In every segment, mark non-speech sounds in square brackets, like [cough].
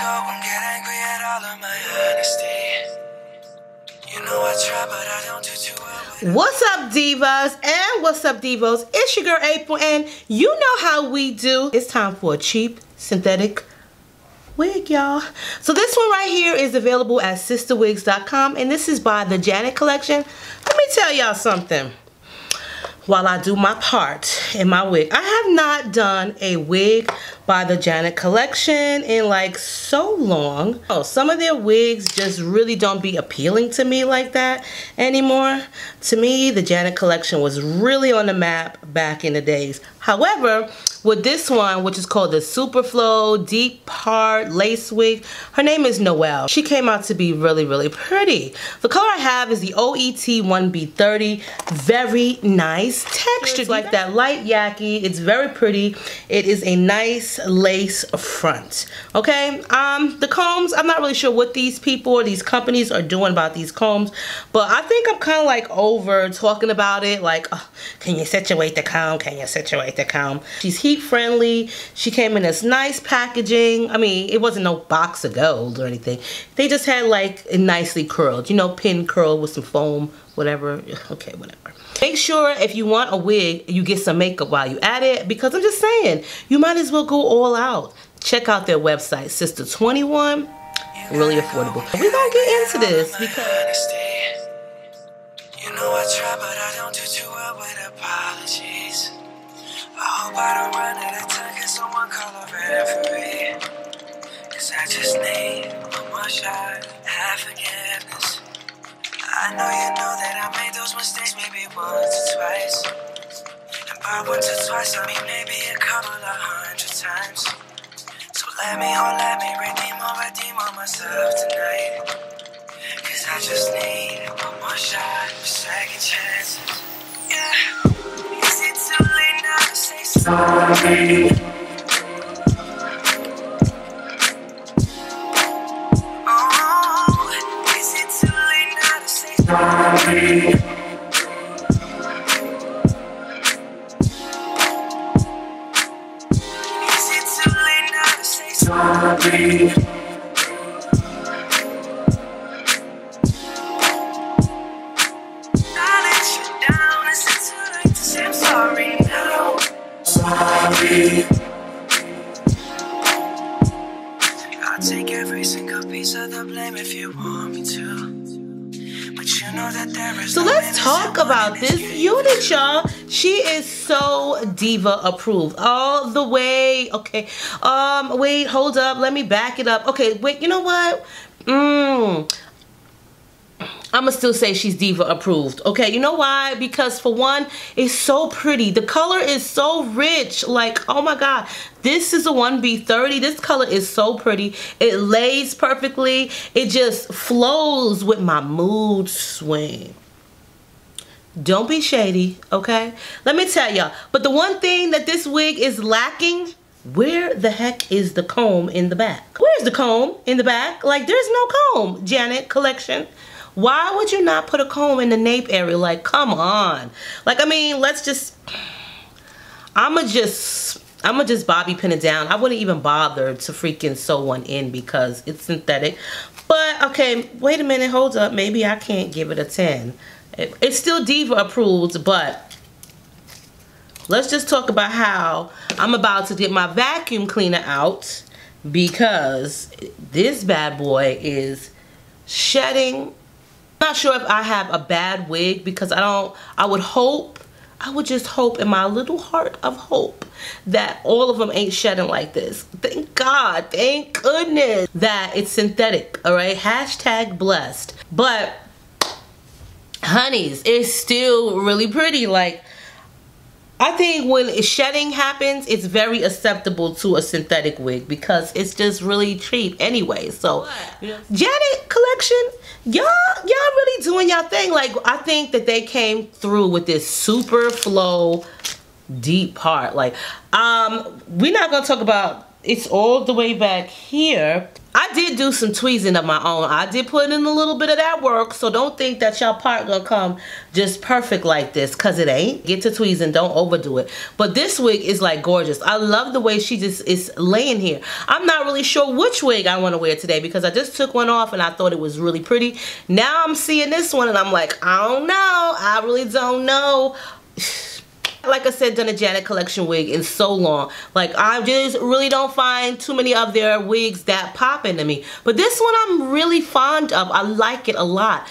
go, won't get angry at all of my honesty. You know I try, but I don't do too well. What's up, divas? And what's up, divos? It's your girl April, and you know how we do. It's time for a cheap synthetic wig, y'all. So this one right here is available at sistawigs.com and this is by the Janet Collection. Let me tell y'all something while I do my part in my wig. I have not done a wig by the Janet Collection in like so long. Oh, some of their wigs just really don't be appealing to me like that anymore. To me, the Janet Collection was really on the map back in the days. However, with this one, which is called the Superflow Deep Part Lace Wig, her name is Noel. She came out to be really, really pretty. The color I have is the OET 1B30. Very nice texture, like that light yaki. It's very pretty. It is a nice lace front okay um the combs i'm not really sure what these people or these companies are doing about these combs but i think i'm kind of like over talking about it like oh, can you situate the comb can you situate the comb she's heat friendly she came in this nice packaging i mean it wasn't no box of gold or anything they just had like nicely curled you know pin curl with some foam whatever [laughs] okay whatever Make sure if you want a wig, you get some makeup while you at it because I'm just saying, you might as well go all out. Check out their website, Sista21. Really affordable. We're gonna get into this because You know I try, but I don't do too well with apologies. Oh, I hope I don't run out of time. Can someone call a referee? Cause I just need one more shot. Have forgiveness. I know you know that I made those mistakes maybe once or twice. And by once or twice, I mean maybe a couple of hundred times. So let me, oh, let me redeem or redeem on myself tonight. Cause I just need one more shot, second chances. Yeah. Is it too late now say sorry? Is it too late now to say sorry? Is it too late now to say sorry? Sorry. I'll take every single piece of the blame if you want me to. But you know that there is So no let's talk about this unit, y'all. She is so diva approved all the way. Okay. Um. Wait. Hold up. Let me back it up. Okay. Wait. You know what? Mmm. I'ma still say she's diva approved. Okay, you know why? Because for one, it's so pretty. The color is so rich. Like, oh my god. This is a 1B30. This color is so pretty. It lays perfectly. It just flows with my mood swing. Don't be shady, okay? Let me tell y'all. But the one thing that this wig is lacking, where the heck is the comb in the back? Where's the comb in the back? Like, there's no comb, Janet Collection. Why would you not put a comb in the nape area? Like, come on. Like, I mean, let's just... I'ma just... I'ma just bobby pin it down. I wouldn't even bother to freaking sew one in because it's synthetic. But, okay, wait a minute, hold up. Maybe I can't give it a 10. It- it's still Diva approved, but let's just talk about how I'm about to get my vacuum cleaner out because this bad boy is shedding. Not sure if I have a bad wig because I don't, I would hope, I would just hope in my little heart of hope that all of them ain't shedding like this. Thank God, thank goodness that it's synthetic, all right? Hashtag blessed. But honeys, it's still really pretty. Like, I think when shedding happens, it's very acceptable to a synthetic wig because it's just really cheap anyway. So, Janet Collection, y'all, y'all really doing y'all thing. Like, I think that they came through with this super flow, deep part. Like, um, we're not gonna talk about it's all the way back here. I did do some tweezing of my own. I did put in a little bit of that work, so don't think that y'all part gonna come just perfect like this, cause it ain't. Get to tweezing, don't overdo it. But this wig is like gorgeous. I love the way she just is laying here. I'm not really sure which wig I wanna wear today because I just took one off and I thought it was really pretty. Now I'm seeing this one and I'm like, I don't know. I really don't know. [sighs] [sighs] [sighs] like I said, done a Janet collection wig in so long. Like I just really don't find too many of their wigs that pop into me. But this one I'm really fond of. I like it a lot.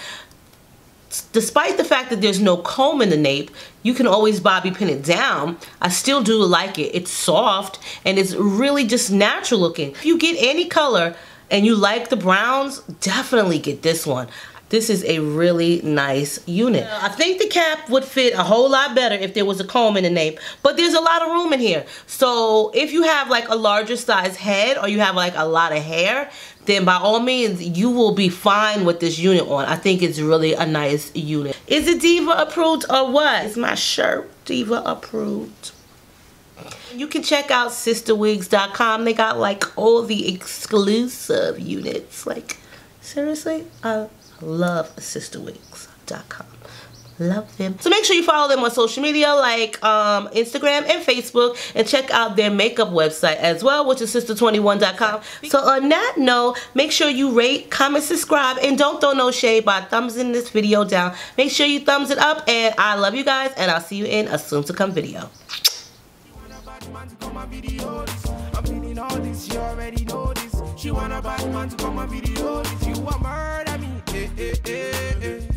Despite the fact that there's no comb in the nape, you can always bobby pin it down. I still do like it. It's soft and it's really just natural looking. If you get any color and you like the browns, definitely get this one. This is a really nice unit. I think the cap would fit a whole lot better if there was a comb in the nape, but there's a lot of room in here. So if you have like a larger size head or you have like a lot of hair, then by all means, you will be fine with this unit on. I think it's really a nice unit. Is it Diva approved or what? Is my shirt Diva approved? You can check out sistawigs.com. They got like all the exclusive units. Like, seriously? Uh, love sistawigs.com love them. So make sure you follow them on social media like um, instagram and facebook and check out their makeup website as well which is sista21.com so on that note make sure you rate comment subscribe and don't throw no shade by thumbsing this video down. Make sure you thumbs it up and i love you guys and i'll see you in a soon to come video. She want a bad man to come video you want murder me. Eh, eh, eh,